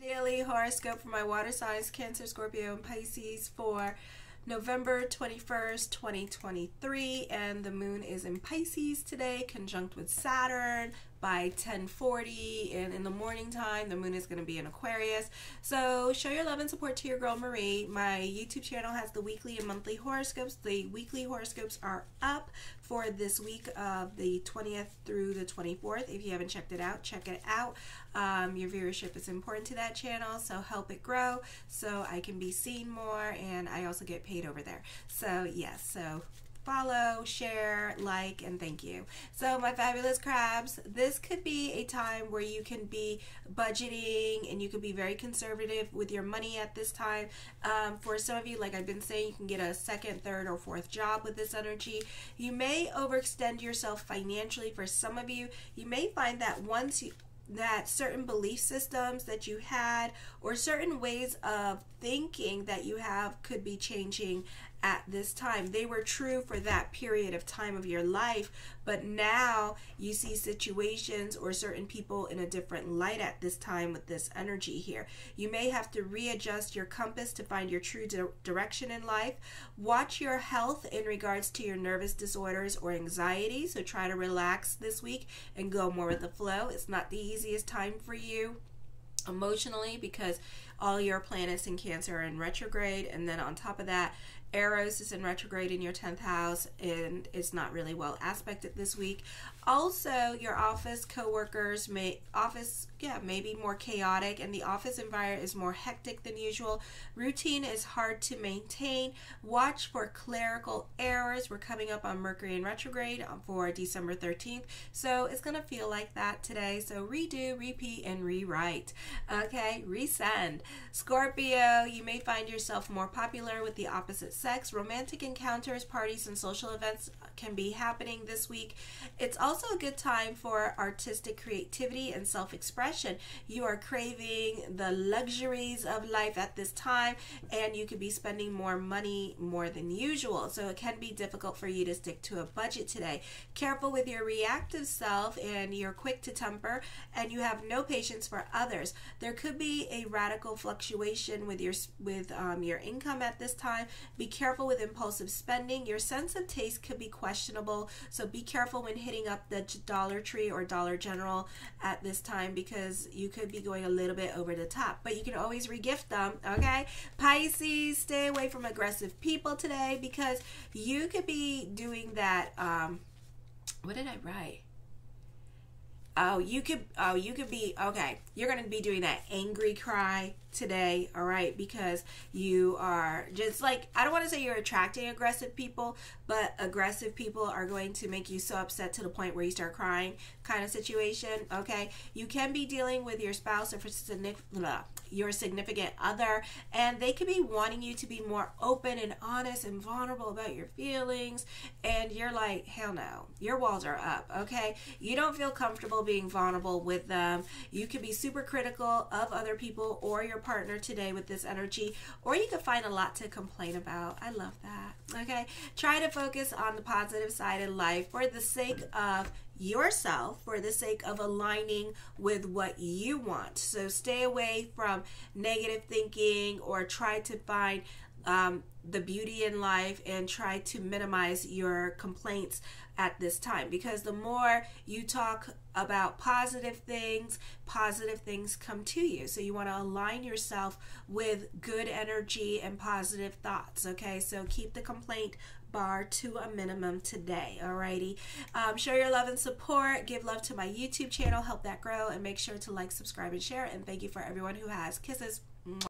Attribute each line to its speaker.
Speaker 1: Daily horoscope for my water signs Cancer, Scorpio, and Pisces for November 21st, 2023. And the moon is in Pisces today, conjunct with Saturn by 1040 and in the morning time the moon is going to be in aquarius. So show your love and support to your girl marie. My youtube channel has the weekly and monthly horoscopes. The weekly horoscopes are up for this week of the 20th through the 24th if you haven't checked it out check it out. Um, your viewership is important to that channel so help it grow so i can be seen more and i also get paid over there. So yes so follow, share, like, and thank you. So, my fabulous crabs, this could be a time where you can be budgeting and you could be very conservative with your money at this time. Um, for some of you, like I've been saying, you can get a second, third, or fourth job with this energy. You may overextend yourself financially. For some of you, you may find that once you that certain belief systems that you had or certain ways of thinking that you have could be changing at this time. They were true for that period of time of your life, but now you see situations or certain people in a different light at this time with this energy here. You may have to readjust your compass to find your true di direction in life. Watch your health in regards to your nervous disorders or anxiety, so try to relax this week and go more with the flow. It's not the easiest time for you emotionally because all your planets in Cancer are in retrograde, and then on top of that, Eros is in retrograde in your 10th house and is not really well aspected this week. Also, your office coworkers may office yeah, maybe more chaotic and the office environment is more hectic than usual. Routine is hard to maintain. Watch for clerical errors. We're coming up on Mercury in retrograde for December 13th. So, it's going to feel like that today. So, redo, repeat and rewrite. Okay, resend. Scorpio, you may find yourself more popular with the opposite sex. Romantic encounters, parties, and social events can be happening this week. It's also a good time for artistic creativity and self expression. You are craving the luxuries of life at this time, and you could be spending more money more than usual. So it can be difficult for you to stick to a budget today. Careful with your reactive self, and you're quick to temper, and you have no patience for others. There could be a radical fluctuation with your with um, your income at this time. Be careful with impulsive spending. Your sense of taste could be questionable, so be careful when hitting up the Dollar Tree or Dollar General at this time because you could be going a little bit over the top. But you can always regift them, okay? Pisces, stay away from aggressive people today because you could be doing that. Um, what did I write? Oh, you could. Oh, you could be okay. You're gonna be doing that angry cry today, all right? Because you are just like I don't want to say you're attracting aggressive people, but aggressive people are going to make you so upset to the point where you start crying, kind of situation. Okay, you can be dealing with your spouse or for your significant other, and they could be wanting you to be more open and honest and vulnerable about your feelings, and you're like, hell no, your walls are up. Okay, you don't feel comfortable being vulnerable with them. You could be super critical of other people or your partner today with this energy, or you could find a lot to complain about. I love that. Okay, try to focus on the positive side in life for the sake of yourself for the sake of aligning with what you want. So stay away from negative thinking or try to find um, the beauty in life and try to minimize your complaints at this time because the more you talk about positive things, positive things come to you. So you want to align yourself with good energy and positive thoughts. Okay, so keep the complaint bar to a minimum today. Alrighty, um, show your love and support. Give love to my YouTube channel, help that grow, and make sure to like, subscribe, and share. And thank you for everyone who has kisses.